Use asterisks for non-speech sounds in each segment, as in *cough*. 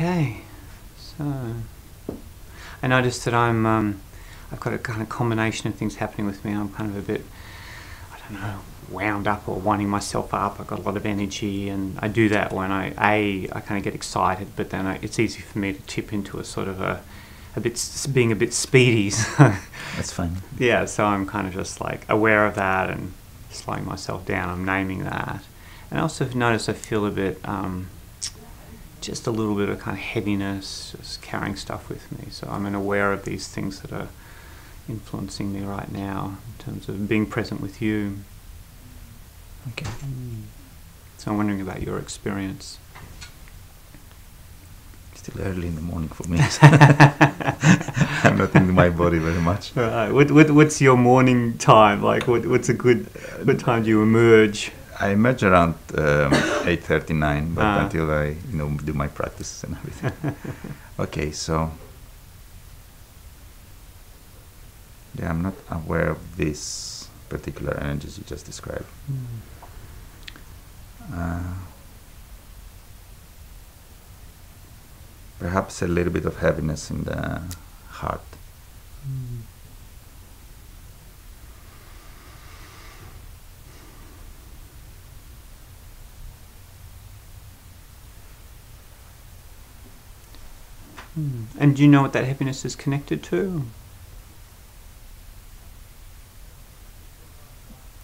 Okay, so I noticed that I'm um, I've got a kind of combination of things happening with me. I'm kind of a bit I don't know wound up or winding myself up. I've got a lot of energy, and I do that when I a I kind of get excited, but then I, it's easy for me to tip into a sort of a a bit being a bit speedy. So *laughs* That's fine. yeah, so I'm kind of just like aware of that and slowing myself down. I'm naming that, and I also notice I feel a bit, um, just a little bit of kind of heaviness, just carrying stuff with me. So I'm aware of these things that are influencing me right now in terms of being present with you. Okay. So I'm wondering about your experience. Still early in the morning for me. *laughs* I'm not in my body very much. Right. What, what, what's your morning time like? What, what's a good? Uh, what time do you emerge? I emerge around um, *coughs* 8:39, but Ah. until I, you know, do my practices and everything. *laughs* okay, so yeah, I'm not aware of this particular energies you just described. Uh, perhaps a little bit of heaviness in the heart. Hmm. And do you know what that happiness is connected to?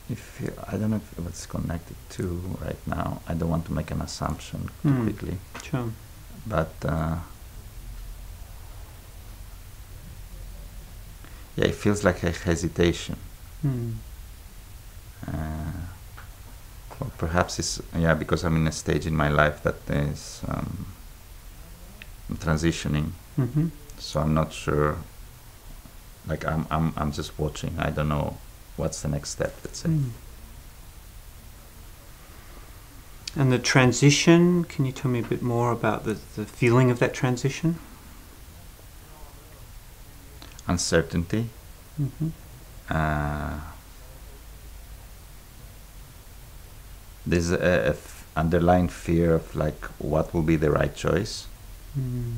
If you, I don't know if it's connected to right now. I don't want to make an assumption too Hmm. quickly, Sure. but uh, yeah, it feels like a hesitation. Hmm. Uh, or perhaps it's yeah because I'm in a stage in my life that is um, transitioning, Mm-hmm. so I'm not sure. Like I'm, I'm, I'm just watching. I don't know what's the next step. Let's say. Hmm. And the transition, can you tell me a bit more about the, the feeling of that transition? Uncertainty. Mm-hmm. Uh, there's a, a f- underlying fear of like what will be the right choice. Mm.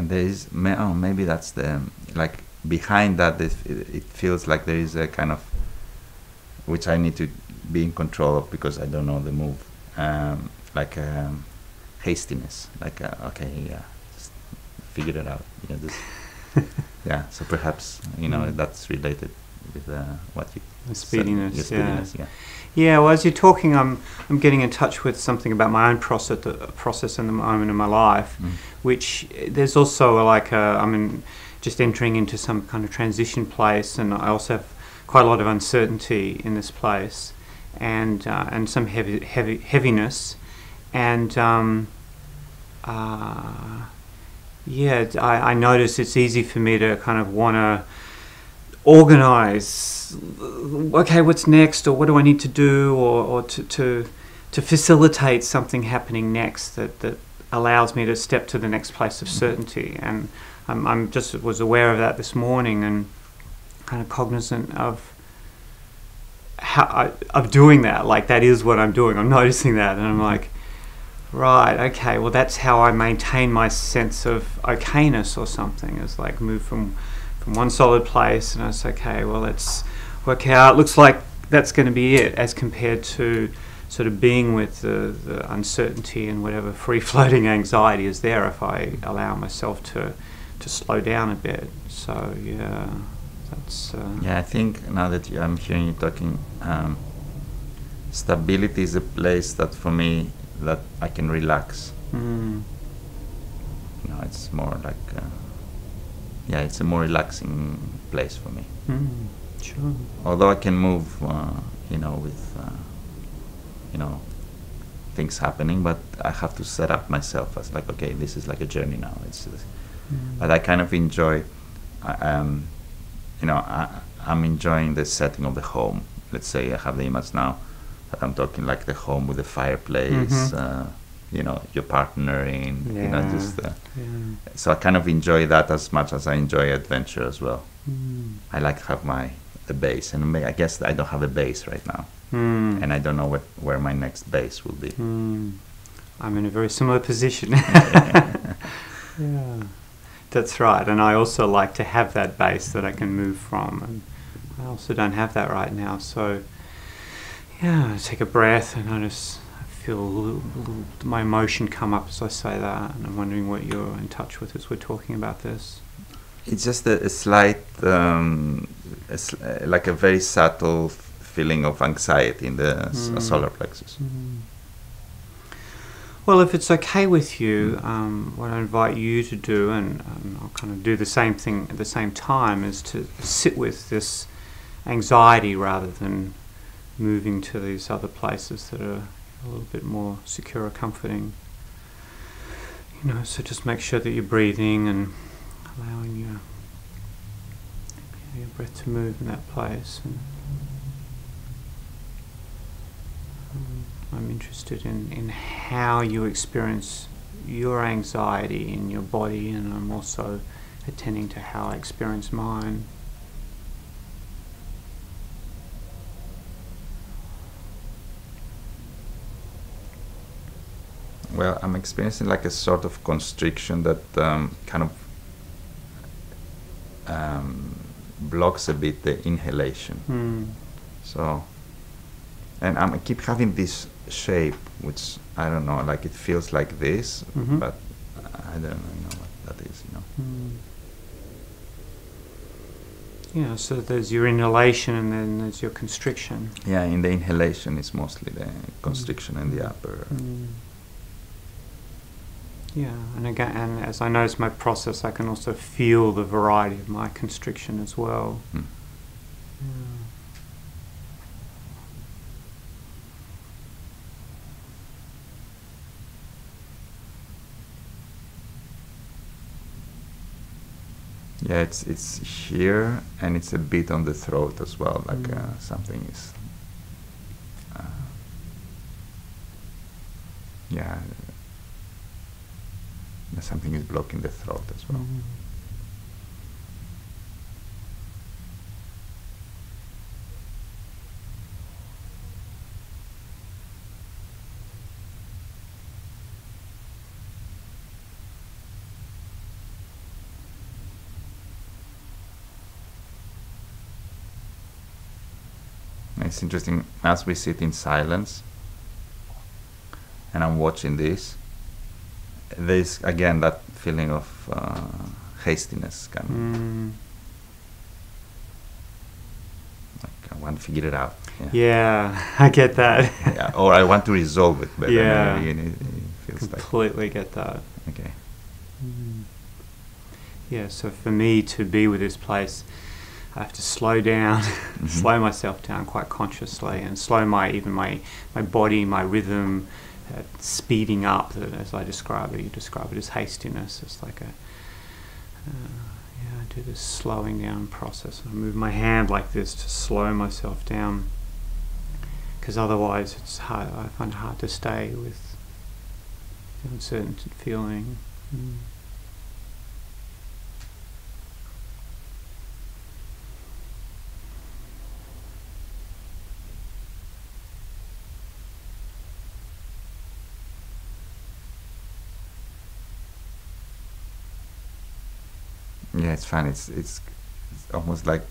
and there is oh maybe that's the like behind that it, it feels like there is a kind of which I need to be in control of because I don't know the move um, like um, hastiness like uh, okay yeah just figure it out yeah this *laughs* yeah so perhaps you know Mm. that's related with uh, what you The said, speediness, yeah. yeah Yeah, well, as you're talking, I'm I'm getting in touch with something about my own process, process in the moment in my life, Mm. which uh, there's also like a, I mean, just entering into some kind of transition place, and I also have quite a lot of uncertainty in this place, and uh, and some heavy, heavy heaviness, and um, uh, yeah, I, I notice it's easy for me to kind of want to organize okay what's next or what do i need to do or, or to, to to facilitate something happening next that, that allows me to step to the next place of Mhm. certainty. And I'm, I'm just was aware of that this morning and kind of cognizant of how I, of doing that. Like that is what i'm doing. I'm noticing that and i'm like right okay well that's how i maintain my sense of okayness or something is like move from from one solid place and it's okay well let's work out looks like that's going to be it as compared to sort of being with the, the uncertainty and whatever free floating *laughs* anxiety is there if i allow myself to to slow down a bit. So yeah that's uh, Yeah, I think now that you, I'm hearing you talking, um, stability is a place that for me that I can relax. mm, You know, it's more like, uh, yeah, it's a more relaxing place for me. mm, sure Although I can move, uh, you know, with, uh, you know, things happening, but I have to set up myself as like, okay, this is like a journey now. It's, Mm. but I kind of enjoy, um, you know, I, I'm enjoying the setting of the home. Let's say I have the image now I'm talking like the home with the fireplace, Mhm. uh, you know, your partner in, you know, just. Uh, yeah. so I kind of enjoy that as much as I enjoy adventure as well. Mm. I like to have my the base, and I guess I don't have a base right now, Mm. and I don't know what, where my next base will be. Mm. I'm in a very similar position. *laughs* *laughs* yeah, that's right. And I also like to have that base that I can move from, and I also don't have that right now. So, yeah, I take a breath and I just feel little, little, my emotion come up as I say that, and I'm wondering what you're in touch with as we're talking about this. It's just a, a slight, um, a s- uh, like a very subtle feeling of anxiety in the s- Mm. solar plexus. Well, if it's okay with you, um, what I invite you to do, and um, I'll kind of do the same thing at the same time, is to sit with this anxiety rather than moving to these other places that are a little bit more secure or comforting. You know, so just make sure that you're breathing and allowing your, your breath to move in that place. And, I'm interested in, in how you experience your anxiety in your body, and I'm also attending to how I experience mine. Well, I'm experiencing like a sort of constriction that um, kind of um, blocks a bit the inhalation. Hmm. So, and I'm, I keep having this shape, which I don't know, like it feels like this, Mhm. but I don't know what that is, you know. Hmm. Yeah, so there's your inhalation and then there's your constriction. Yeah, in the inhalation, it's mostly the constriction in the upper. Mm. Yeah, and again, and as I notice my process, I can also feel the variety of my constriction as well. Yeah. Yeah, it's it's here and it's a bit on the throat as well, like Mm. uh, something is. Uh, yeah, uh, something is blocking the throat as well. Mm. It's interesting as we sit in silence and I'm watching this. There's again that feeling of uh, hastiness, kind of Mm. like I want to figure it out. Yeah. Yeah, *laughs* I get that. Yeah, Or I want to resolve it better. Yeah. it, it feels like Completely get that. okay. Mm. Yeah, so for me to be with this place, I have to slow down, *laughs* Mhm. slow myself down quite consciously, and slow my even my my body, my rhythm, uh, speeding up. That as I describe it, you describe it as hastiness. It's like a uh, yeah, I do this slowing down process. I move my hand like this to slow myself down, because otherwise it's hard. I find it hard to stay with uncertain feeling. Mm. It's fun. It's, it's it's almost like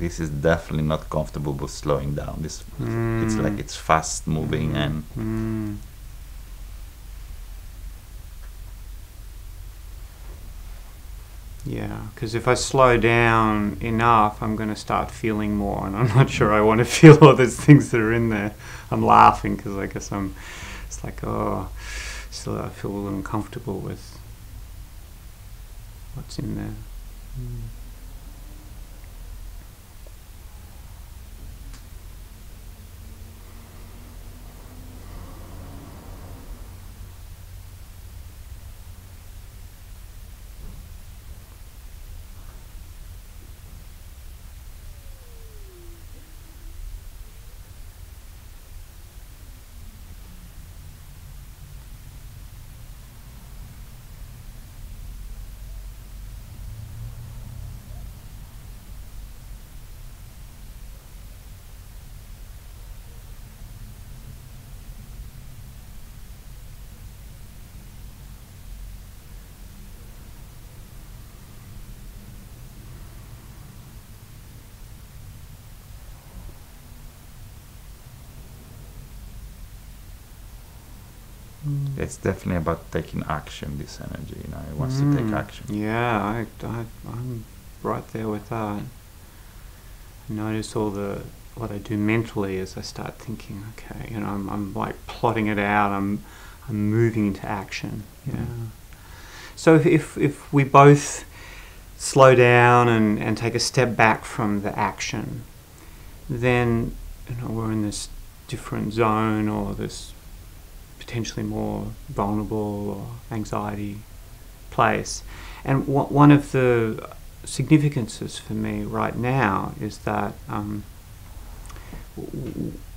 this is definitely not comfortable with slowing down. This it's like Mm. it's fast moving and Mm. Yeah, because if I slow down enough, I'm going to start feeling more, and I'm not sure I want to *laughs* feel all those things that are in there. I'm laughing because I guess I'm. It's like oh, still I feel a little uncomfortable with what's in there. Mm. Mm. It's definitely about taking action. This energy, you know, it wants to take Mm. action. Yeah, I, I, I'm right there with that. I notice all the what I do mentally as I start thinking. Okay, you know, I'm, I'm like plotting it out. I'm I'm moving into action. Yeah. Mm. So if, if if we both slow down and, and take a step back from the action, then you know we're in this different zone or this potentially more vulnerable or anxiety place. And one of the significances for me right now is that um,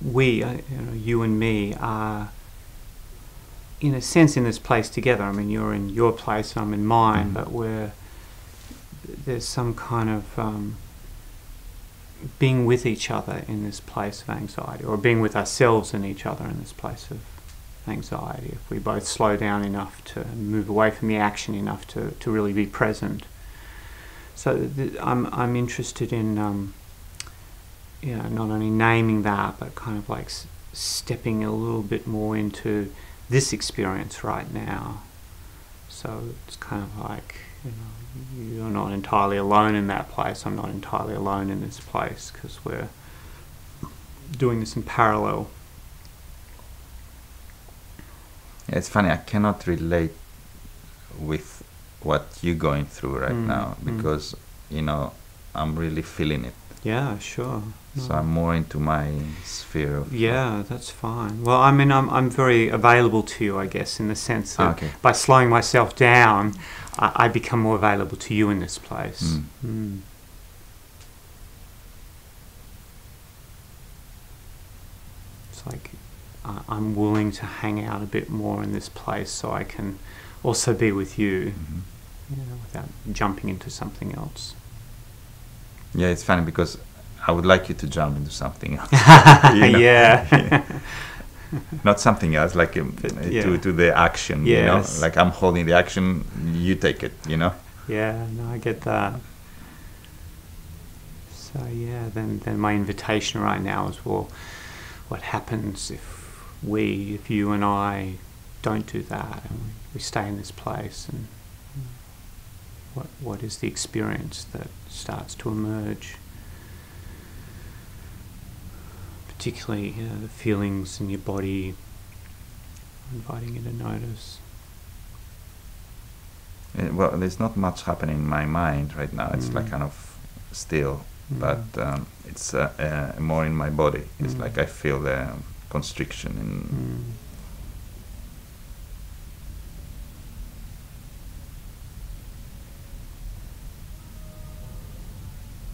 we, uh, you know, you and me, are in a sense in this place together. I mean, you're in your place, and I'm in mine, Mhm. but we're there's some kind of um, being with each other in this place of anxiety, or being with ourselves and each other in this place of anxiety. If we both slow down enough to move away from the action enough to, to really be present. So th- I'm I'm interested in um, you know not only naming that, but kind of like s- stepping a little bit more into this experience right now. So it's kind of like you know you're not entirely alone in that place. I'm not entirely alone in this place because we're doing this in parallel. Yeah, it's funny. I cannot relate with what you're going through right Mm, now mm. because you know I'm really feeling it. Yeah, sure. So No. I'm more into my sphere of Yeah, that's fine. Well, I mean, I'm I'm very available to you, I guess, in the sense that okay. by slowing myself down, I, I become more available to you in this place. Mm. Mm. It's like uh, I'm willing to hang out a bit more in this place, so I can also be with you, Mhm. you know, without jumping into something else. Yeah, it's funny because I would like you to jump into something else. *laughs* *laughs* Know? yeah. *laughs* Not something else, like um, yeah. to to the action. You know, like I'm holding the action, you take it. You know. Yeah, no, I get that. So yeah, then then my invitation right now is well, what happens if we, if you and I, don't do that and we, stay in this place and what what is the experience that starts to emerge? Particularly uh, the feelings in your body, inviting you to notice. Uh, well, there's not much happening in my mind right now. It's like Mm. kind of still, Mm. but um, it's uh, uh, more in my body. It's Mm. like I feel the constriction in. Mm.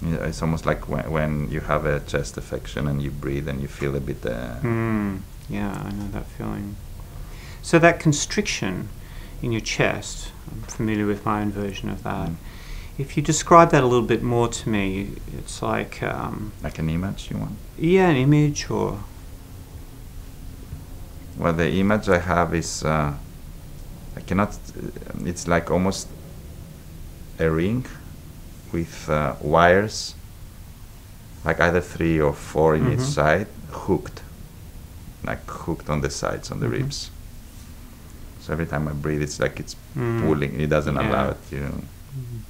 Yeah, it's almost like when, when you have a chest affection and you breathe and you feel a bit. Uh, Mm, yeah, I know that feeling. So that constriction in your chest, I'm familiar with my own version of that. Mm. If you describe that a little bit more to me, it's like, um, like an image you want. yeah, an image or. Well, the image I have is uh, I cannot. It's like almost a ring with uh, wires, like either three or four in each Mhm. side, hooked, like hooked on the sides on the Mhm. ribs. So every time I breathe, it's like it's Mm. pulling. It doesn't allow it, you know. Mhm.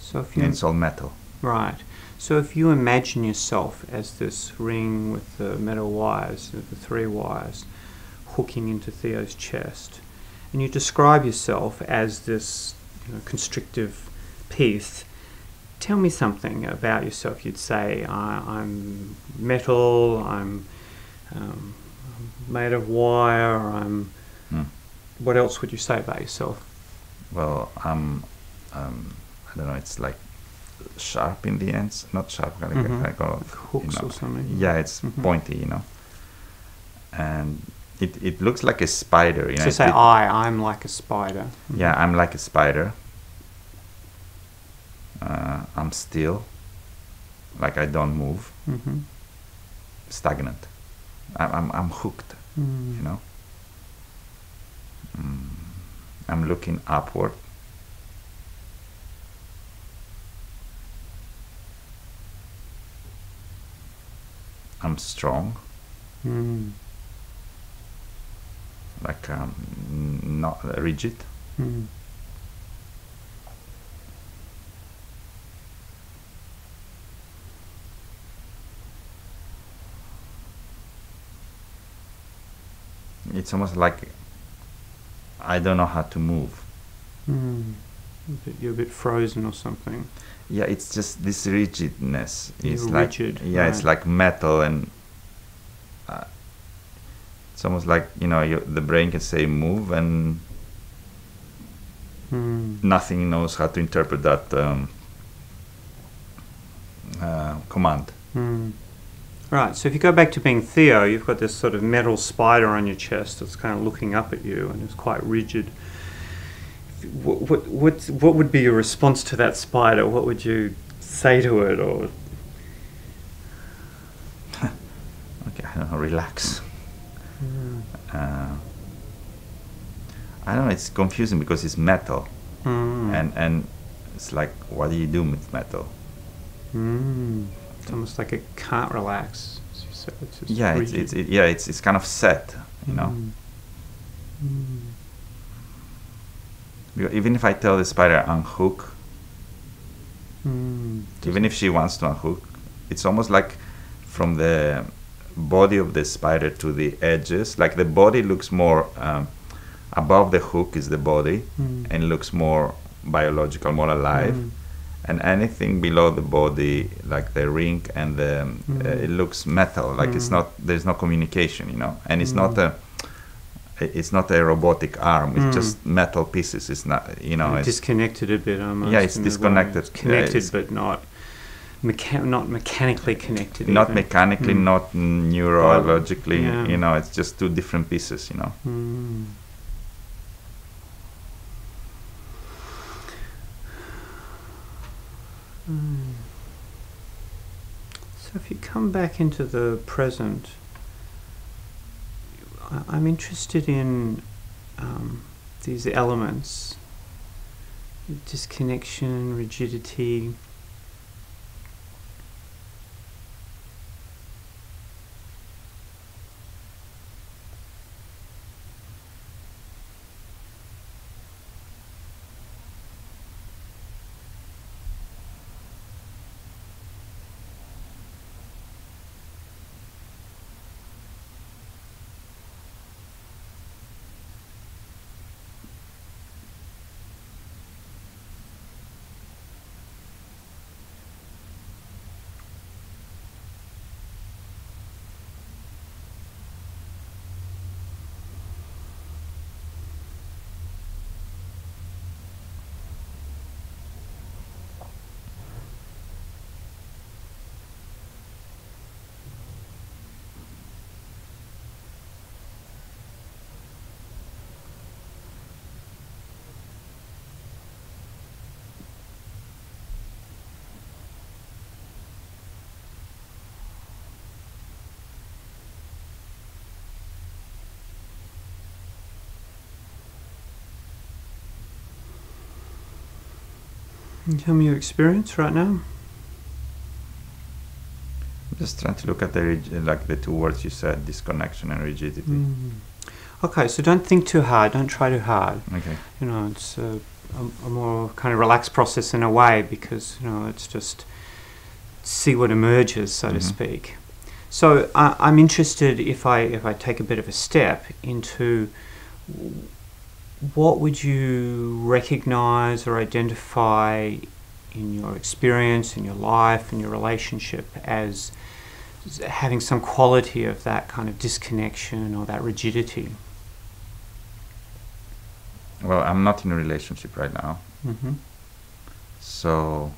So if you And it's all metal. Right. So if you imagine yourself as this ring with the metal wires, the three wires, hooking into Theo's chest, and you describe yourself as this you know, constrictive piece, tell me something about yourself. You'd say, I, I'm metal, I'm, um, I'm made of wire, I'm. Hmm. What else would you say about yourself? Well, um, um, I don't know. It's like sharp in the ends, not sharp, like, Mhm. like of Like hooks you know, or something? Yeah, it's Mhm. pointy, you know. And it, it looks like a spider, you know. So it's say, I, I'm like a spider. Yeah, I'm like a spider. Uh, I'm still, like I don't move, Mm-hmm. stagnant. I'm I'm, I'm hooked, Mm. you know. Mm. I'm looking upward. I'm strong, Mm. like um, not rigid. Mm. It's almost like I don't know how to move. Mm. You're a bit frozen or something. Yeah, it's just this rigidness. It's You're like rigid, yeah, it's like metal, and uh, it's almost like you know you, the brain can say move, and Mm. nothing knows how to interpret that um, uh, command. Mm. Right, so if you go back to being Theo, you've got this sort of metal spider on your chest that's kind of looking up at you and it's quite rigid. What, what, what, what would be your response to that spider? What would you say to it? Or *laughs* Okay, I don't know, relax. Uh, I don't know. It's confusing because it's metal, Mm. and and it's like, what do you do with metal? Mm. It's almost like it can't relax. you said, It's just Yeah, it's, it's it, yeah, it's it's kind of set, you know. Because even if I tell the spider unhook, Mm. even if she wants to unhook, it's almost like from the body of the spider to the edges. Like the body looks more um, above the hook is the body, Mm. and looks more biological, more alive. Mm. And anything below the body, like the ring and the, um, Mm. uh, it looks metal. Like it's Mm. not. There's no communication, you know. And it's not a. It's not a robotic arm. It's Mm. just metal pieces. It's not. You know. It's, disconnected a bit almost. Yeah, it's in a way. disconnected. It's connected, it's- but not mecha- not mechanically connected. not even. mechanically, Mm. not neurologically. Yeah. You know, it's just two different pieces. You know. Mm. So if you come back into the present, I'm interested in um, these elements disconnection, rigidity. Tell me your experience right now? I'm just trying to look at the like the two words you said: disconnection and rigidity. Mm. Okay, so don't think too hard. Don't try too hard. Okay. You know, it's a, a, a more kind of relaxed process in a way because you know it's just see what emerges, so to Mhm. speak. So I, I'm interested if I if I take a bit of a step into what would you recognize or identify in your experience, in your life, in your relationship as having some quality of that kind of disconnection or that rigidity. Well, I'm not in a relationship right now, Mm-hmm. so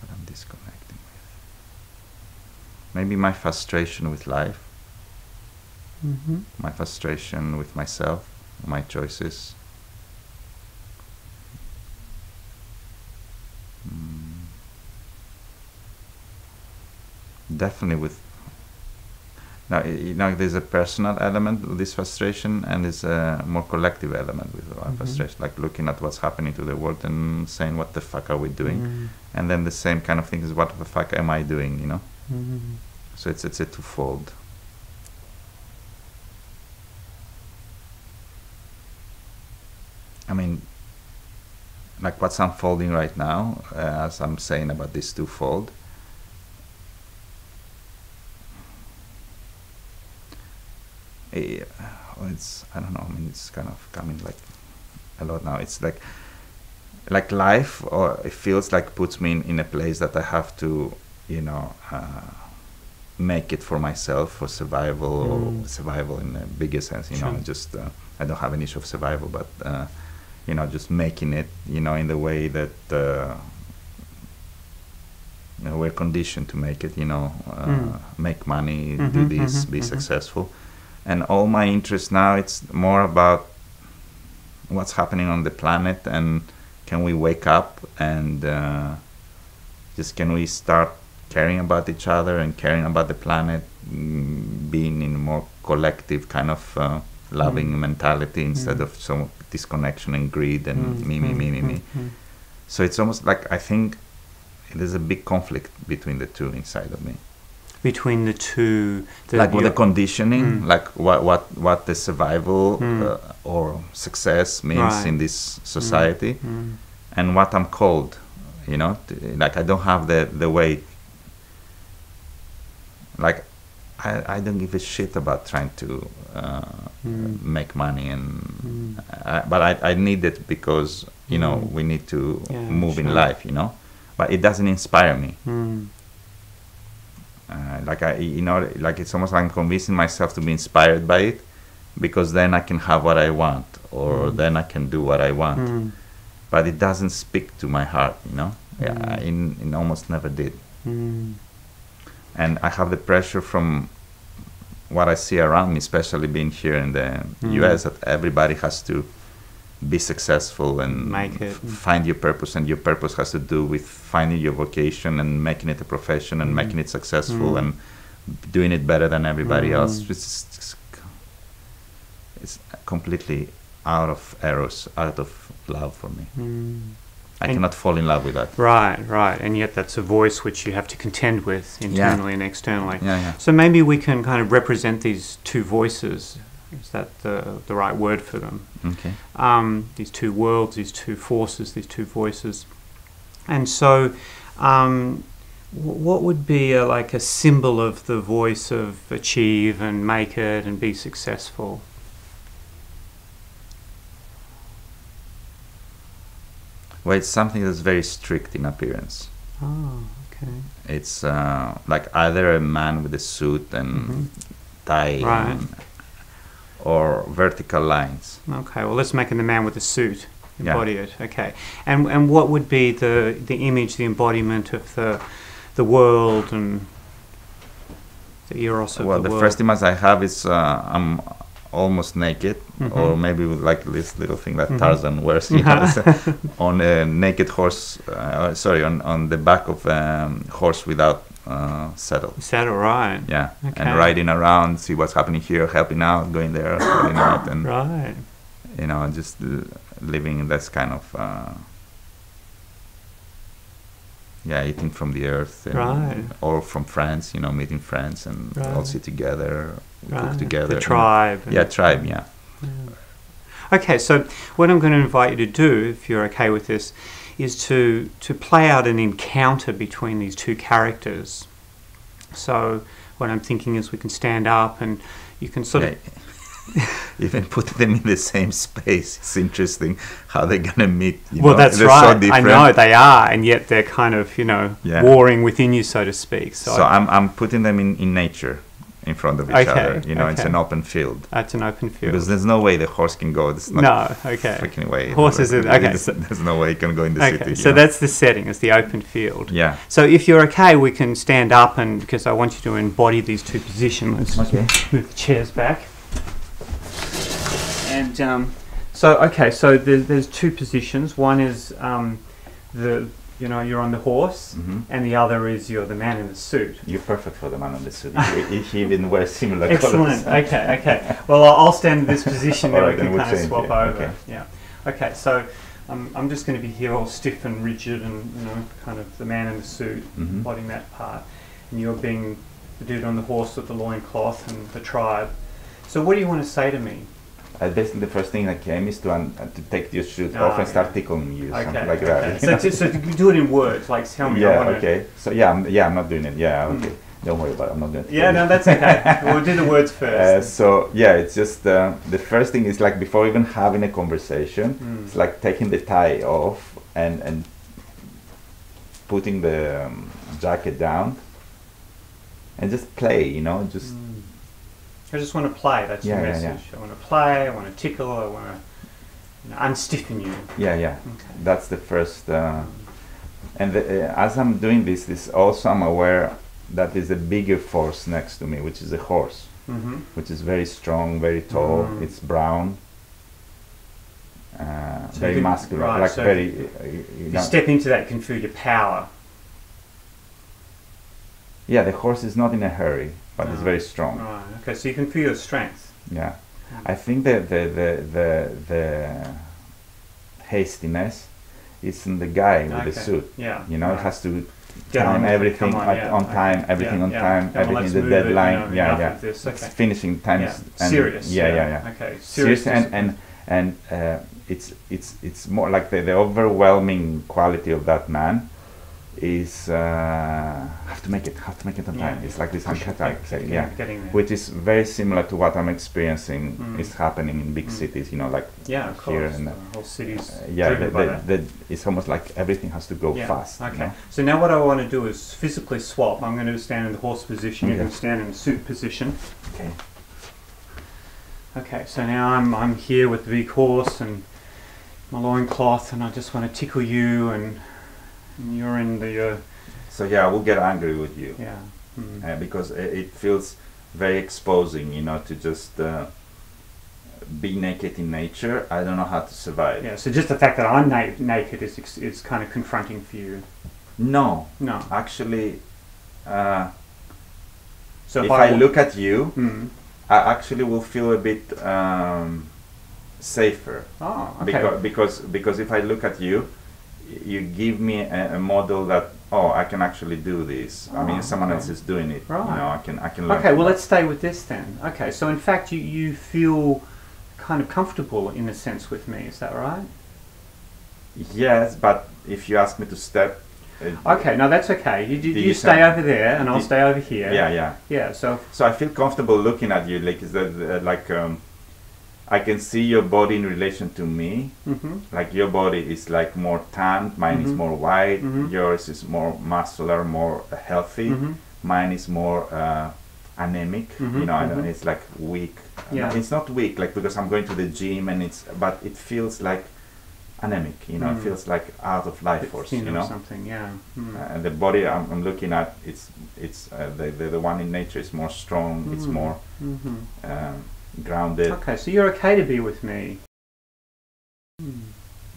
what I'm disconnecting with. Maybe my frustration with life, Mm-hmm. my frustration with myself, my choices. Mm. Definitely with now know there's a personal element with this frustration and there's a more collective element with our Mhm. frustration like looking at what's happening to the world and saying what the fuck are we doing Mm. and then the same kind of thing is what the fuck am i doing you know Mm. so it's it's a twofold i mean like what's unfolding right now uh, as i'm saying about this twofold eh, it's I don't know. I mean, it's kind of coming like a lot now. It's like like life, or it feels like puts me in, in a place that I have to, you know, uh, make it for myself for survival Mm. or survival in a bigger sense. You know, just uh, I don't have an issue of survival, but uh, you know, just making it, you know, in the way that. Uh, you know, we're conditioned to make it, you know, uh, Mm. make money, do Mhm, this, mhm, be mhm. successful. And all my interest now, it's more about what's happening on the planet and can we wake up and uh, just can we start caring about each other and caring about the planet, mm, being in a more collective kind of uh, loving Mm. mentality instead Mm. of some disconnection and greed and Mm, me, me, mm, me, me, mm, me. mm. So it's almost like I think there's a big conflict between the two inside of me. Between the two, the, like with the conditioning, Mm. like what what what the survival Mm. uh, or success means Right. in this society, Mm. and what I'm called. You know, like I don't have the the way. Like, I I don't give a shit about trying to Mm. make money and. Mm. I, but I, I need it because you know Mm. we need to Yeah, move in life you know but it doesn't inspire me Mm. uh, like I, you know, like it's almost like I'm convincing myself to be inspired by it, because then I can have what I want, or Mm. then I can do what I want. Mm. But it doesn't speak to my heart, you know. Yeah, Mm. in, it almost never did, Mm. and I have the pressure from what I see around me, especially being here in the Mm. U.S., that everybody has to be successful and f- find your purpose, and your purpose has to do with finding your vocation and making it a profession and Mm. making it successful Mm. and doing it better than everybody else. Mm. It's, it's completely out of eros, out of love for me. I And- cannot fall in love with that. Right, right, and yet that's a voice which you have to contend with internally and externally. Yeah, yeah. So maybe we can kind of represent these two voices. Is that the the right word for them? Okay. um, these two worlds, these two forces, these two voices. And so, um, what would be a, like a symbol of the voice of achieve and make it and be successful? Well, it's something that's very strict in appearance. Oh, okay. It's uh, like either a man with a suit and Mhm. tie, Right. and- or vertical lines. Okay. Well, let's make it the man with the suit. Yeah. Embody it. Okay. And and what would be the the image, the embodiment of the the world and the eros of well, the, the world? first image I have is uh, I'm almost naked, Mhm. or maybe with like this little thing that Mhm. Tarzan wears, it's, uh, *laughs* *laughs* on a naked horse. Uh, sorry, on on the back of a um, horse without uh, saddle. All right? Yeah, Okay. and riding around, see what's happening here, helping out, going there, helping out, and *laughs* Right. you know, just uh, living in this kind of. Uh, yeah, eating from the earth, and, Right. or from friends, you know, meeting friends and all sit together, Right. cook together. The tribe. and- Yeah, tribe. Yeah. Yeah. Okay, so what I'm going to invite you to do, if you're okay with this, is to to play out an encounter between these two characters. So what I'm thinking is we can stand up and you can sort of Yeah. *laughs* Even put them in the same space. It's interesting how they're gonna meet. You well, know? that's They're right. So I know they are, and yet they're kind of you know Yeah. warring within you, so to speak. So, So I'm I'm putting them in, in nature, in front of each Okay, other. You know, it's an open field that's an open field. because there's no way the horse can go. There's no, okay. freaking way. Horses is- okay, There's, *laughs* so- there's no way it can go in the Okay, city. so know? that's the setting. It's the open field. yeah. So if you're okay, we can stand up and because I want you to embody these two positions. Okay. move the chairs back. And um, so okay, so there's, there's two positions. One is um, the you know, you're on the horse, hmm and the other is you're the man in the suit. You're perfect for the man in the suit. he, he even wears similar Excellent. colors. Okay, okay. Well, I'll I'll stand in this position, *laughs* then All we can then we'll kind of swap yeah, over. okay. Yeah. Okay, so um, I'm just going to be here all stiff and rigid and, you know, kind of the man in the suit, Mhm. embodying that part. And you're being the dude on the horse with the loincloth and the tribe. So what do you want to say to me? Uh, basically, the first thing that came is to un- uh, to take your shirt Ah, off and start tickling you, Okay, something like okay. that. *laughs* So, just, so you do it in words, like tell me. I yeah. Okay. So yeah, I'm, yeah, I'm not doing it. Yeah. Mm. Okay. Don't worry about it. I'm not doing it. Yeah, no, that's okay. *laughs* we'll do the words Uh, first. so yeah, it's just uh, the first thing is like before even having a conversation, Mm. it's like taking the tie off and and putting the um, jacket down and just play. You know, just Mm. I just want to play. That's Yeah, your message. yeah. I want to play. I want to tickle. I want to you know, unstiffen you. yeah, yeah. Okay. That's the first. Uh, and the, uh, as I'm doing this, this also I'm aware that there's a bigger force next to me, which is a horse, Mm-hmm. which is very strong, very tall. Mm. It's brown. Uh, So very you muscular, right, like so very. Uh, you you step into that, you can feel your power. yeah, the horse is not in a hurry, but it's Ah, very strong. Right. Okay. So you can feel your strength. Yeah, I think that the the the the hastiness is in the guy with the suit. Yeah. You know, it has to time on with it, everything on, yeah, on okay. time, everything Yeah, on yeah. time, Come everything the it, you deadline. know, yeah, yeah. this, It's okay. finishing times. Yeah. And Serious. Yeah, yeah, yeah. Okay. Serious Serious. and and and uh, it's it's it's more like the, the overwhelming quality of that man is uh, have to make it, have to make it on time. Yeah. It's like this Push it, attack, get- get- yeah. Which is very similar to what I'm experiencing Mm. is happening in big Mm. cities. You know, like yeah, of here course. and the whole cities. uh, yeah, the, the, that. the, it's almost like everything has to go Yeah, fast. you Okay. know? So now what I want to do is physically swap. I'm going to stand in the horse position. You Yeah. can stand in the suit position. Okay. Okay. So now I'm I'm here with the big horse and my loincloth, and I just want to tickle you, and you're in the uh, So yeah, I will get angry with you yeah. Mm. uh, because it, it feels very exposing. You know, to just uh, be naked in nature. I don't know how to survive. Yeah. So just the fact that I'm na- naked is ex- is kind of confronting for you. No, No. actually, uh, So if I wa- look at you, Mm. I actually will feel a bit um, safer. Oh. Okay. because because because if I look at you, you give me a, a model that oh I can actually do this. I mean Oh, someone okay. else is doing it. Right. You know I can I can learn. Okay, well, that. let's stay with this then. Okay, so in fact, you, you feel kind of comfortable in a sense with me, is that right? yes, but if you ask me to step. uh, Okay, no, that's okay. You, you, you stay over there, and I'll stay over here. Yeah, yeah. Yeah, so, So I feel comfortable looking at you, like is that uh, like um, I can see your body in relation to me. hmm Like your body is like more tanned, mine is Mhm. more white. Mhm. Yours is more muscular, more uh, healthy. hmm Mine is more uh, anemic. Mhm, You know, I don't, mhm. it's like weak. Yeah. It's not weak, like because I'm going to the gym and it's, but it feels like anemic. You know, Mm. it feels like out of life force. You know, something, yeah. Mm. uh, and the body I'm, I'm looking at, it's it's uh, the, the the one in nature is more strong. It's Mm. more um, grounded. Okay, so you're okay to be with me. Mm.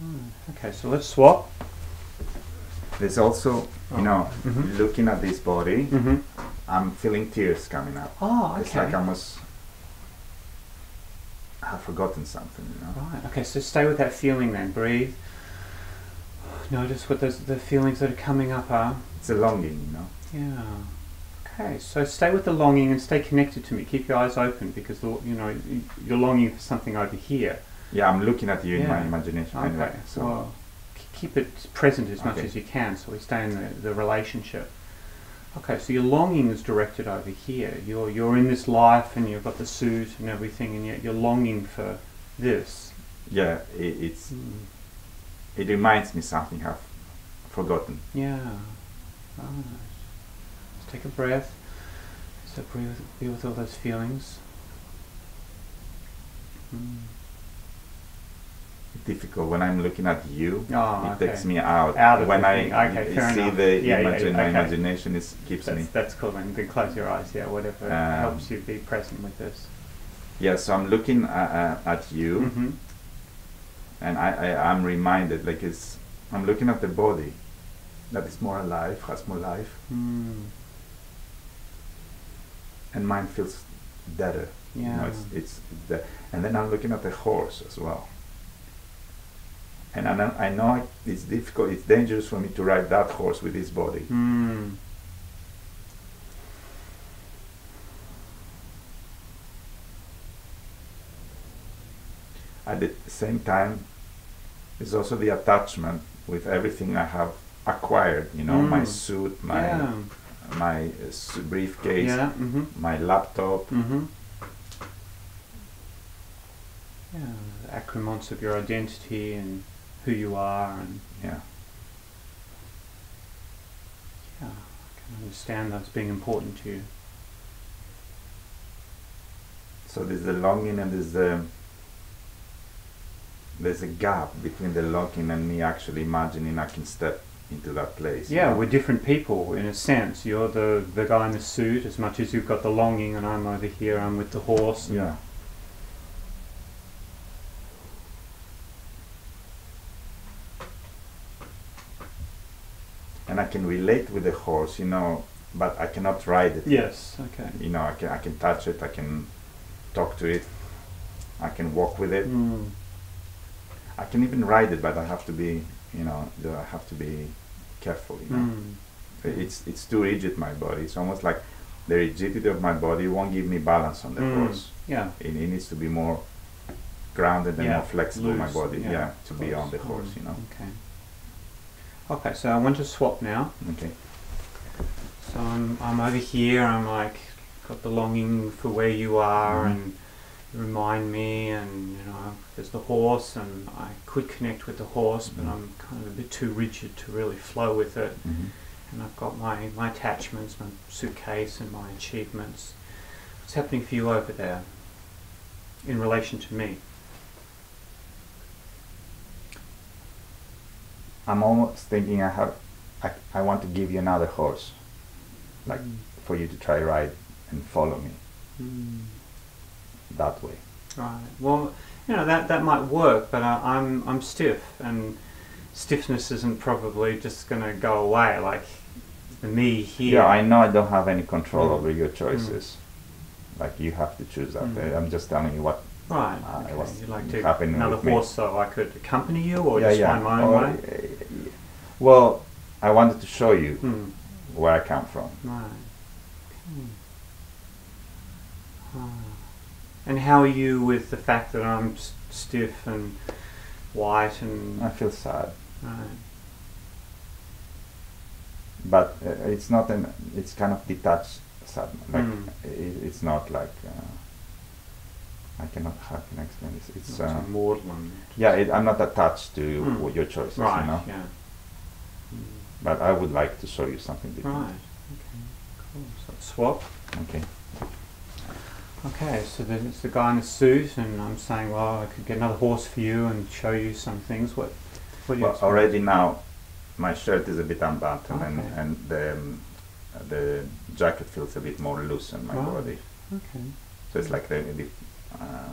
Mm. Okay, so let's swap. There's also, you know, Mhm. looking at this body, hmm I'm feeling tears coming up. Oh, okay. It's like I must have forgotten something. You know. Right. Okay. So stay with that feeling then. Breathe. Notice what those the feelings that are coming up are. It's a longing. You know. Yeah. Okay. So stay with the longing and stay connected to me. Keep your eyes open because you know you're longing for something over here. Yeah, I'm looking at you in my imagination. Okay. Anyway, so well, keep it present as much as you can, so we stay in the, the relationship. Okay. So your longing is directed over here. You're you're in this life and you've got the suit and everything, and yet you're longing for this. yeah, it, it's Mm. it reminds me something I've forgotten. Yeah. Right. Just take a breath. So be with, be with all those feelings. Mm. Difficult when I'm looking at you. Oh, it okay. takes me out. Out of when the I thing. Okay, y- fair see enough. the Yeah, yeah, imagine, my imagination is keeps me. That's, that's cool then. Then close your eyes. Yeah, whatever Um, helps you be present with this. Yeah, so I'm looking at, at you, hmm and I, I I'm reminded like it's I'm looking at the body, that is more alive, has more life, Mm. And mine feels deader. You know, Yeah. it's, it's the, and then I'm looking at the horse as well. And I know, I know it's difficult, it's dangerous for me to ride that horse with his body. Mm. At the same time, there's also the attachment with everything I have acquired. You know, my Mm. suit, my yeah. My uh, briefcase, Yeah. Mm-hmm. my laptop. Mm-hmm. Yeah. The accoutrements of your identity and who you are, and Yeah, yeah, I can understand those being important to you. so there's the longing and there's the there's a gap between the longing and me actually imagining I can step into that place. Yeah, we're different people in a sense. You're the the guy in the suit, as much as you've got the longing, and I'm over here. I'm with the horse. yeah. And I can relate with the horse, you know, but I cannot ride it. Yes. Okay. You know, I can I can touch it, I can talk to it, I can walk with it. Mm. I can even ride it, but I have to be, you know, do- I have to be careful. You know, Mm. it's it's too rigid my body. It's almost like the rigidity of my body won't give me balance on the Mm. horse. Yeah. It, it needs to be more grounded and Yeah, more flexible. my body, yeah, yeah, to be on the course. horse. Mm, You know. Okay. Okay, so I want to swap now. Okay. So I'm I'm over here. I'm like got the longing for where you are, Mhm. and remind me, and you know there's the horse, and I could connect with the horse, but Mhm. I'm kind of a bit too rigid to really flow with it. hmm And I've got my my attachments, my suitcase, and my achievements. What's happening for you over there in relation to me? I'm almost thinking I have. I, I want to give you another horse, like for you to try ride and follow me Mm. That way. Right. Well, you know that that might work, but I, I'm I'm stiff, and stiffness isn't probably just going to go away. Like the me here. Yeah, I know I don't have any control Mm. over your choices. Like you have to choose that. Mm. I'm just telling you what. Right. Uh, okay. what's You'd like to happening another horse, so I could accompany you, or yeah, just yeah. find my own Or, way. uh, well, I wanted to show you Hmm. where I come from. Right. Okay. Ah. And how are you with the fact that I'm s- stiff and white and I feel sad, right? but uh, it's not an. It's kind of detached sadness. Like Mm. it, it's not like. Uh, I cannot. How can I explain this? It's. Not Uh, maudlin. yeah, it, I'm not attached to Mm. your choices. Right. You know, Yeah. Mm. but I would like to show you something different. Right. Okay. Cool. So swap. Okay. Okay. So then it's the guy in the suit, and I'm saying, well, I could get another horse for you and show you some things. What? What Well, expect? already now, my shirt is a bit unbuttoned, and, Okay. and the um, the jacket feels a bit more loose on my Right. body. Okay. So it's like the, the uh,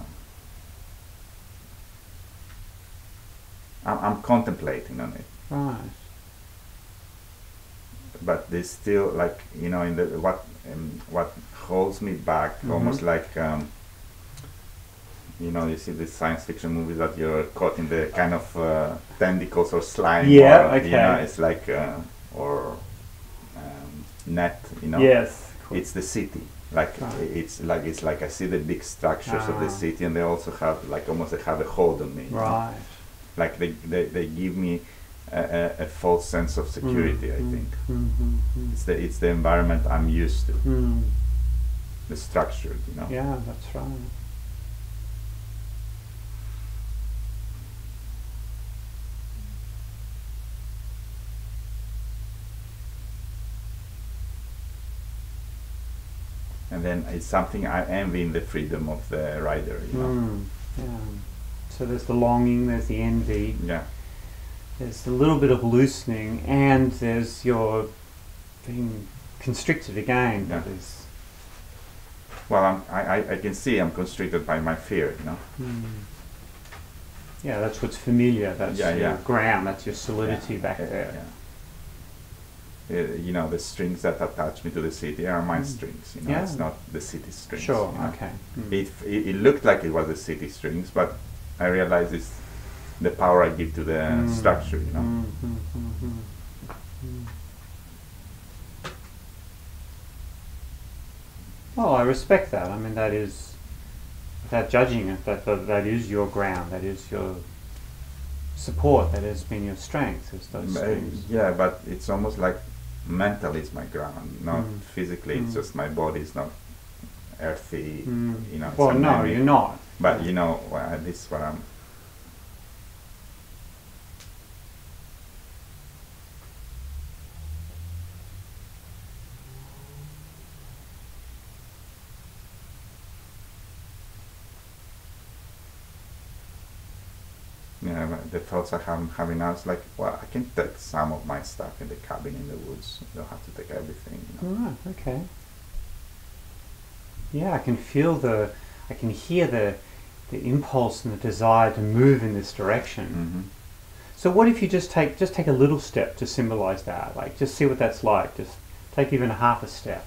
I'm, I'm contemplating on it, Right. But there's still like you know in the what um, what holds me back, Mhm. almost like um, you know you see the science fiction movies that you're caught in the kind of uh, tentacles or slime. Yeah, or, You know, okay. it's like uh, or um, net. You know. Yes. Cool. It's the city. Like Right. it's like it's like I see the big structures of the Ah. city, and they also have like almost they have a hold on me. Right. Like they, they, they give me a, a, false sense of security. I Mm, think mm, mm, mm, it's the it's the environment I'm used to, mm. the structure. You know. Yeah, that's right. And then it's something I envy in the freedom of the rider. You know. Mm, yeah. So there's the longing, there's the envy, Yeah. There's a little bit of loosening, and there's your being constricted again. Yeah. Well, I'm, I, I I can see I'm constricted by my fear. You know. mm. Yeah, that's what's familiar. That's Yeah, your yeah. ground. That's your solidity Yeah, back yeah, there. uh, you know, the strings that attach me to the city are my Mm. strings. You know, it's not the city strings. Sure. you know. Okay. Mm. It, it it looked like it was the city strings, but I realized it's the power I give to the Mm. structure. You know. Mm, mm, mm, mm. Mm. Well, I respect that. I mean, that is, without judging it, that, that that is your ground. That is your support. That has been your strength. Is those But, strings. yeah, but it's almost like mentally is my ground, not Mm. physically. It's just my body is not earthy. You know. Well, no, you're not. But you know, well, this is what I'm. Yeah, but the thoughts I am having now like, well, I can take some of my stuff in the cabin in the woods. You don't have to take everything. You know? Right. Okay. Yeah, I can feel the, I can hear the, the impulse and the desire to move in this direction. hmm So what if you just take just take a little step to symbolize that? Like just see what that's like. Just take even half a step.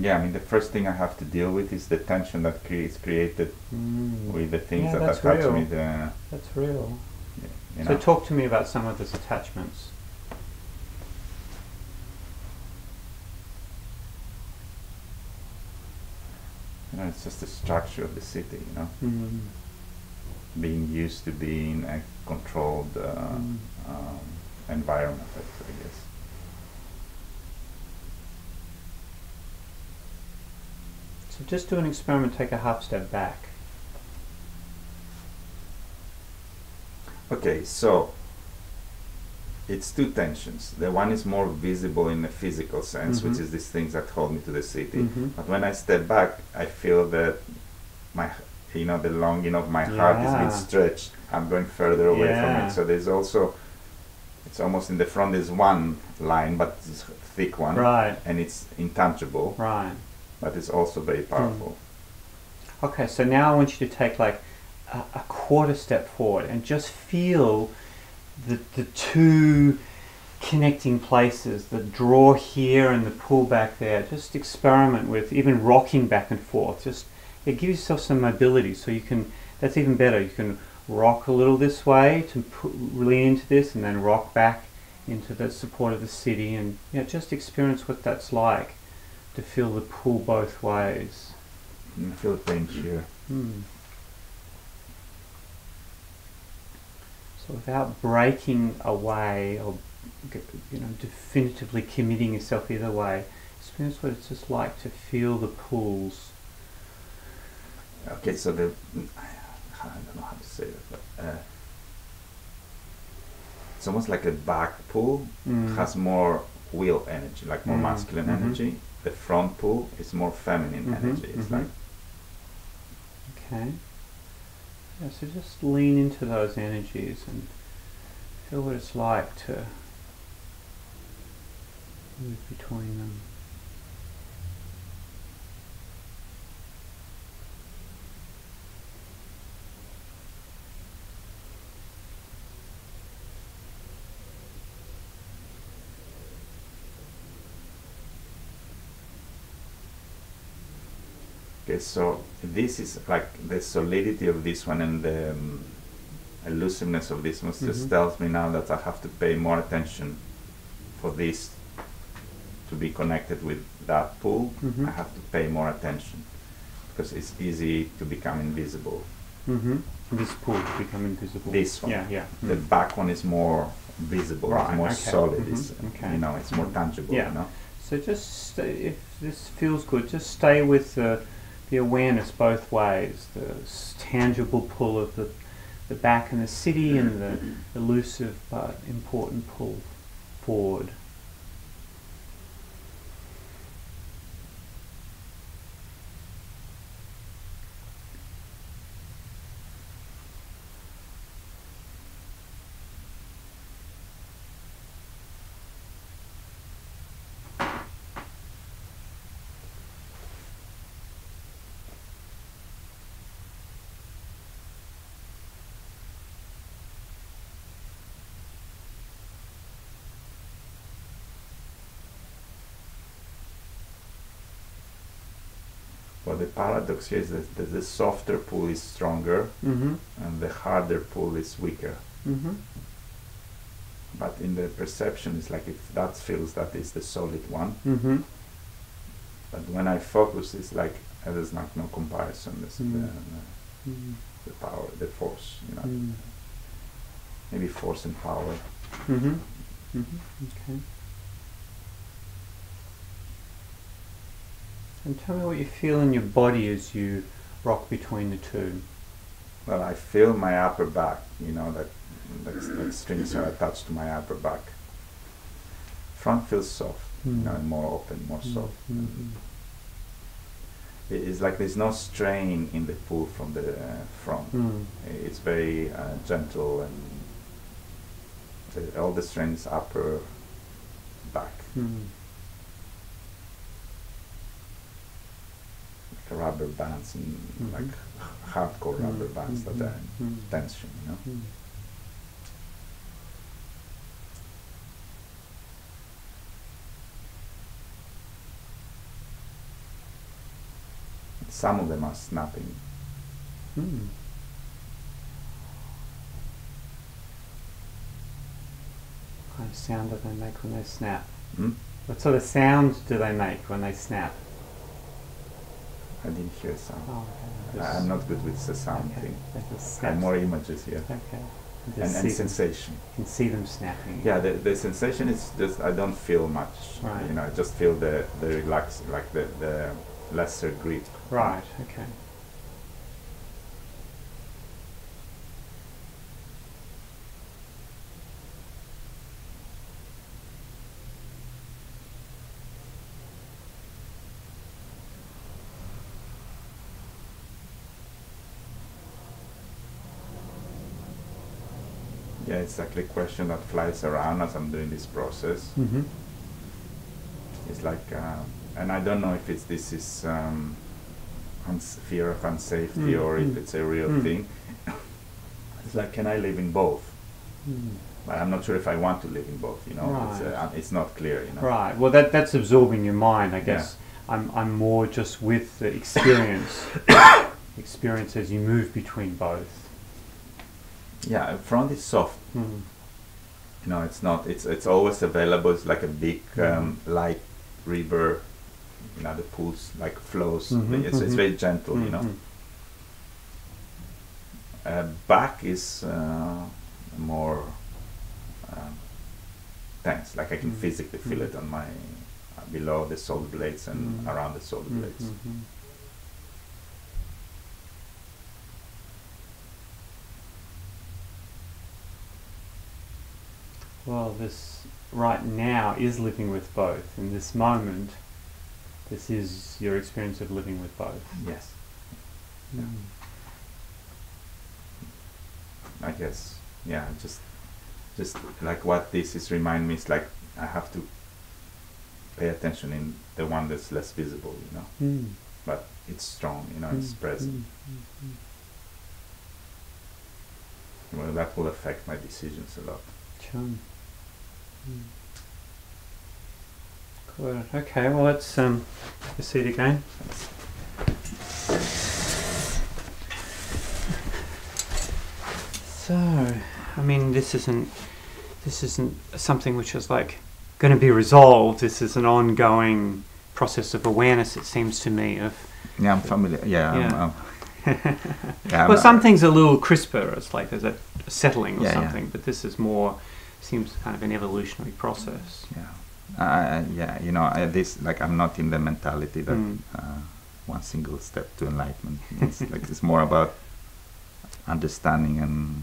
Yeah, I mean, the first thing I have to deal with is the tension that cre- is created Mm. with the things Yeah, that attach real. me. The, That's real. you So know. talk to me about some of those attachments. you know, it's just the structure of the city. You know, Mm. being used to being a controlled uh, Mm. um, environment. I I guess. So just do an experiment. Take a half step back. Okay, so it's two tensions. The one is more visible in a physical sense, which Mhm. is these things that hold me to the city. Mhm. But when I step back, I feel that my, you know, the longing of my heart is being stretched. I'm going further away from it. So there's also, it's almost in the front. There's one line, but it's a thick one, Right. and it's intangible, Right. But it's also very powerful. Hmm. Okay, so now I want you to take like a, a quarter step forward and just feel the, the two connecting places, the draw here and the pull back there. Just experiment with even rocking back and forth. Just yeah, give yourself some mobility so you can, that's even better. You can rock a little this way to lean into this and then rock back into the support of the city and yeah, just experience what that's like to feel the pull both ways. Feel the pain here. Hmm. So without breaking away or you know definitively committing yourself either way, experience what it's just like to feel the pulls. Okay, so the I don't know how to say it, but uh, it's almost like a back pull Mm. has more will energy, like more Mm, masculine mhm. energy. The front pull is more feminine Mhm, energy. It's mhm. like Okay. Yeah, so just lean into those energies and feel what it's like to move between them. Okay, so this is like the solidity of this one and the um, elusiveness of this one just Mhm. tells me now that I have to pay more attention for this to be connected with that pull. Mhm. I have to pay more attention because it's easy to become invisible. Mm-hmm. This pull to become invisible. This one. Yeah, yeah. The Mm. back one is more visible, Right, it's more okay. solid. It's, okay. You know, it's more Mhm. tangible. Yeah. You know. So just stay, if this feels good, just stay with the, the awareness both ways. The tangible pull of the, the back and the city and the elusive but important pull forward. Well, the paradox here is that the, the softer pull is stronger Mm-hmm. and the harder pull is weaker. Mm-hmm. But in the perception, it's like if that feels that is the solid one. Mm-hmm. But when I focus, it's like uh, there's like no comparison. There's Mm. the, the, Mm. the power, the force. You know, Mm. maybe force and power. Mm-hmm. Mm-hmm. Okay. And tell me what you feel in your body as you rock between the two. Well, I feel my upper back. You know that like, s- like strings are attached to my upper back. Front feels soft. You know, and more open, more soft. Mm. And it- It's like there's no strain in the pull from the uh, front. Mm. It's very uh, gentle and the, all the strain is upper back, Mm. Rubber bands and Mhm. like hardcore rubber Mm, bands that are in mm. tension, you know. Some of them are snapping. What kind of sound do they make when they snap? Hmm? What sort of sound do they make when they snap? I didn't hear sound. Oh, okay. I- I'm not good with the sound okay. thing. They I snap. have more images here. Okay. And, and sensation. you can see them snapping. Yeah, the, the sensation is just I don't feel much. Right. You know, I just feel the the relax, like the the lesser grip. Right. Okay. Yeah, a question that flies around as I'm doing this process. Mm-hmm. It's like, uh, and I don't know if it's this is um, fear of unsafety Mm, or if mm, it's a real mm. thing. *laughs* it's like, can I live in both? Mm. But I'm not sure if I want to live in both. You know, it's, uh, it's not clear. You know. Right. Well, that that's absorbing your mind, I guess. I'm I'm more just with the experience, *coughs* experience as you move between both. Yeah, front is soft. Mm. You know, it's not. It's it's always available. It's like a big um, light river. You know, the pulse like flows. Mhm, It's it's mhm. very gentle. You know. Mhm. Uh, back is uh, more um, tense. Like I can Mm. physically feel Mm. it on my uh, below the shoulder blades and Mm. around the shoulder Mm, blades. Well, this right now is living with both. In this moment, this is your experience of living with both. Yes, Yeah. Mm. I guess. Yeah, just just like what this is remind me is like I have to pay attention in the one that's less visible. You know, Mm. but it's strong. You know, it's Mm, present. mm, mm, mm. Well, that will affect my decisions a lot. Sure. Good. Okay. Well, let's um, proceed again. So, I mean, this isn't this isn't something which is like going to be resolved. This is an ongoing process of awareness. It seems to me of. Yeah, I'm familiar. Yeah, I'm- Yeah. I'm- *laughs* yeah, I'm well, not- some things are a little crisper. It's like there's a settling or Yeah, yeah. something, but this is more seems kind of an evolutionary process. Yeah, uh, yeah. You know, I, this like I'm not in the mentality that Mm. uh, one single step to enlightenment. It's like it's more about understanding and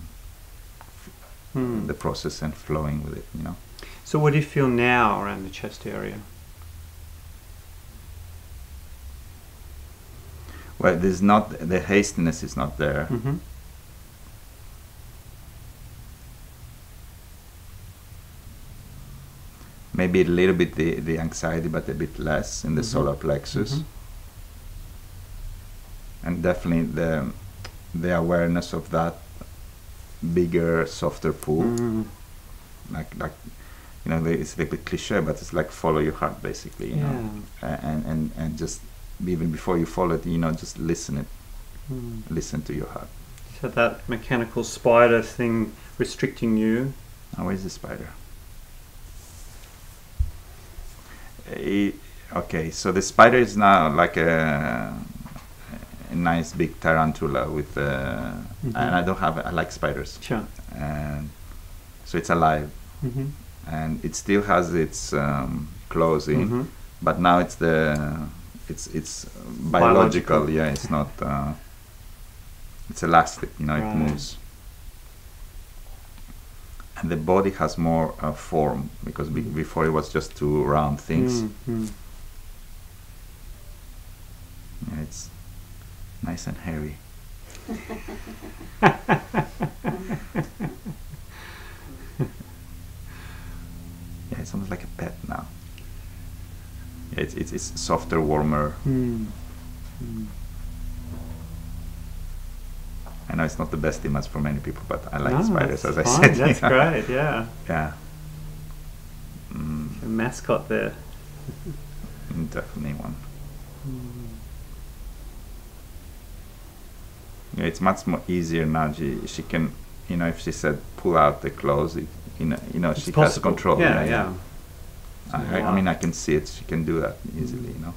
Hmm. the process and flowing with it. You know. So, what do you feel now around the chest area? Well, there's not the hastiness is not there. Mm-hmm. Maybe a little bit the, the anxiety, but a bit less in the Mhm. solar plexus, Mhm. and definitely the the awareness of that bigger, softer pull. Mm. like like you know it's a little bit cliche but it's like follow your heart basically you know Yeah. A- and and and just even before you follow it, you know, just listen it, Mm. listen to your heart. So that mechanical spider thing restricting you. Oh, where's the spider? Eh, okay, so the spider is now like a, a nice big tarantula with, uh, Mhm. and I don't have, I like spiders, Sure. and so it's alive, Mm-hmm. and it still has its um, claws in, Mm-hmm. but now it's the, it's it's biological. Biological. Yeah, it's not. Uh, it's elastic. You know, Right. it moves. And the body has more uh, form because be- Mm. before it was just two round things. Mm-hmm. Yeah, it's nice and hairy. *laughs* Yeah, it's almost like a pet now. Yeah, it's it's, it's softer, warmer. Mm. Mm. I know it's not the best image for many people, but I like No, spiders, as I said. That's *laughs* great. Yeah, Yeah. Mm, a mascot there. definitely one. Mm. Yeah, it's much more easier now. She, she can, you know, if she said pull out the clothes, it, you know, you know, It's she has control. Yeah, yeah. I, I- I mean, I can see it. She can do that easily, you know.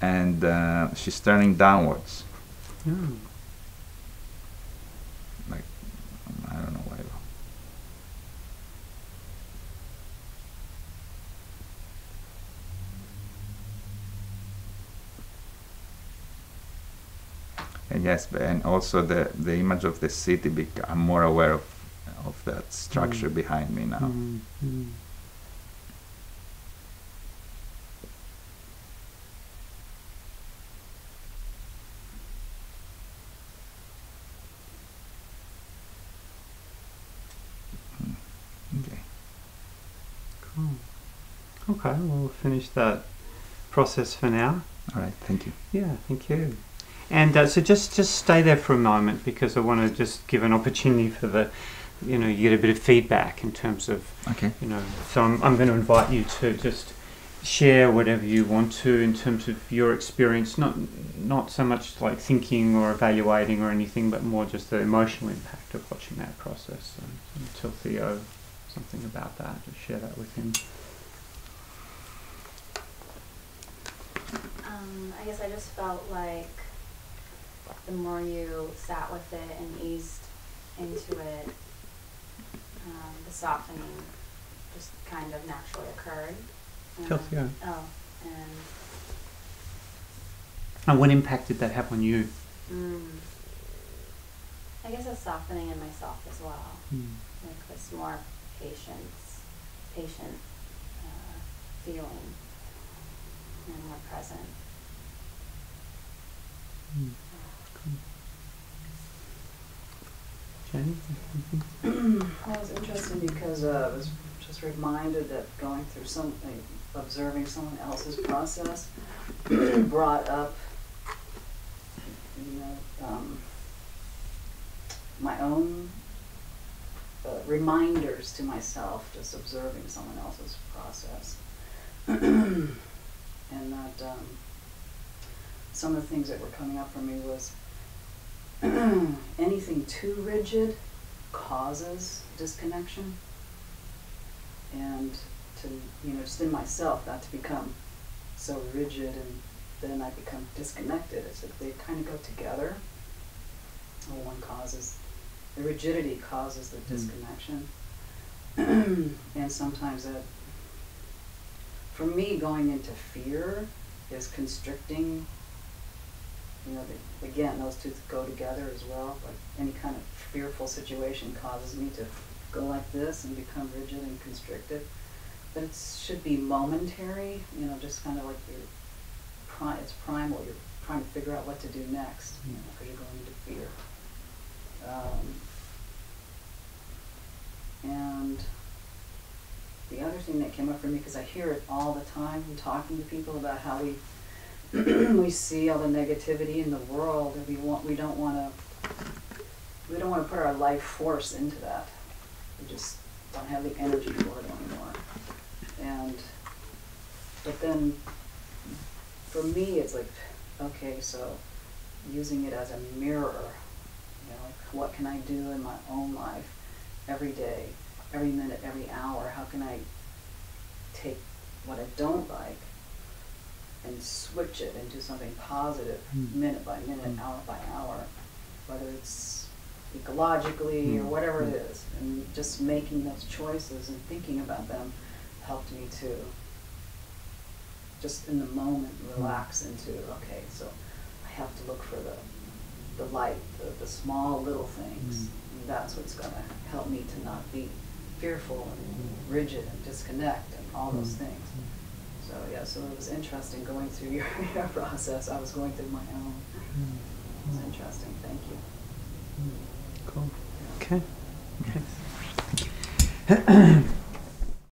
And uh, she's turning downwards. Mm. Like, um, I don't know why. though. And yes, and also the the image of the city. Bec- I'm more aware of of that structure Mm. behind me now. Mm. Mm. Okay. Cool. Okay, we'll finish that process for now. All right. Thank you. Yeah, thank you. And uh, so just just stay there for a moment because I want to just give an opportunity for the, you know, you get a bit of feedback in terms of, Okay. you know, so I'm, I'm going to invite you to just share whatever you want to in terms of your experience, not not so much like thinking or evaluating or anything, but more just the emotional impact of watching that process. So, tell Theo something about that, just share that with him. Um, I guess I just felt like the more you sat with it and eased into it, um, the softening just kind of naturally occurred. Tell Um, Theo. Oh, and And what impact did that have on you? mm, I guess a softening in myself as well, like this more patience, patient uh, feeling, and more present. Jenny? *clears throat* Well, it was interesting because uh, I was just reminded that going through something, observing someone else's process *clears throat* brought up, you know, um, my own uh, reminders to myself, just observing someone else's process. *clears throat* and that um, some of the things that were coming up for me was *clears throat* anything too rigid causes disconnection. And to you know just in myself not to become so rigid and then I become disconnected. It's like they kind of go together. Or one causes the rigidity causes the hmm. disconnection. *clears throat* And sometimes that for me going into fear is constricting you know, again, those two go together as well. Like any kind of fearful situation causes me to go like this and become rigid and constricted. But it should be momentary, you know, just kind of like you're pri- it's primal. You're trying to figure out what to do next, you know, because you're going into fear. Um, and the other thing that came up for me, because I hear it all the time talking to people about how we *clears throat* we see all the negativity in the world and we want we don't want to we don't want to put our life force into that we just don't have the energy for it anymore and but then for me, it's like, okay, so using it as a mirror, you know, like what can I do in my own life every day, every minute, every hour? How can I take what I don't like and switch it into something positive Mm. minute by minute, Mm. hour by hour, whether it's ecologically or Mm. whatever it Mm. is. And just making those choices and thinking about them helped me to just in the moment relax into, okay, so I have to look for the, the light, the, the small little things. Mm. And that's what's gonna help me to not be fearful and rigid and disconnect and all those Mm. things. So yeah, so it was interesting going through your, *laughs* your process. I was going through my own. It was hmm. interesting. Thank you. Hmm. Cool. Okay. *laughs* Okay. *clears throat*